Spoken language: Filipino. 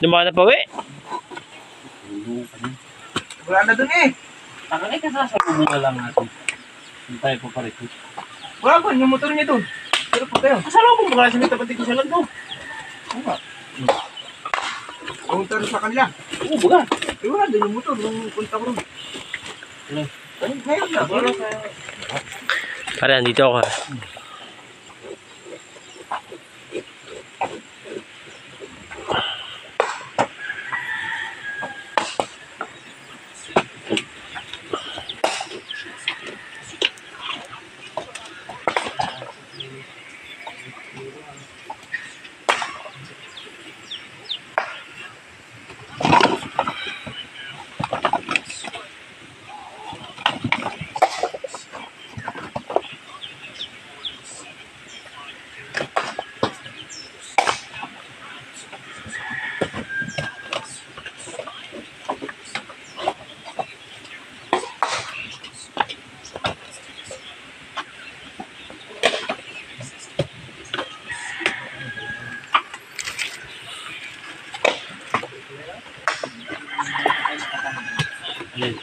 Dumaan na pa, we. Wala na dun eh. Takalay ka sa bunga lang natin. Hindi tayo pa parito. Wala ba yung motor niya dun? Pero po tayo. Kasalubong mo kasi may tapat ko sa lang to. Pumunta rin sa kanila. Oo, buga. Eh wala dun yung motor nung punta ko rin. Ano? Ay, ngayon na. Wala sa... Ako. ha. Alin?